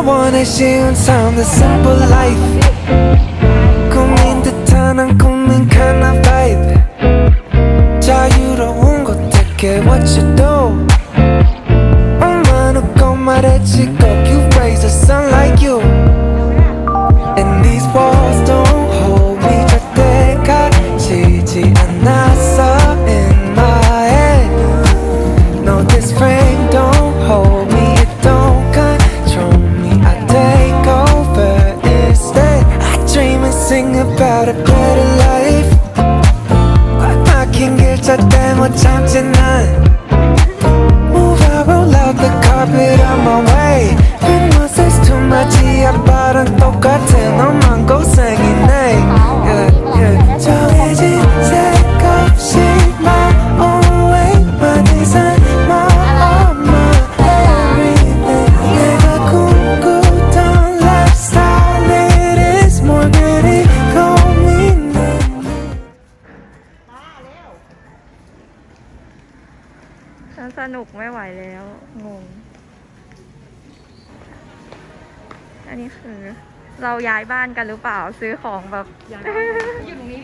너의 쉬운 삶 The simple life 고민 듯한 고민 kind of vibe 자유로운 곳 take it what you do 엄마 누가 말했지 꼭 you raise a son like you And these walls sing about a better life 꽉 막힌 길 절대 못 참지 난 Move I roll out the carpet on my way Witnesses too much 이야 발은 똑같아 ฉันสนุกไม่ไหวแล้ว งง อันนี้คือ เราย้ายบ้านกันหรือเปล่าซื้อของแบบ อยู่ตรงนี้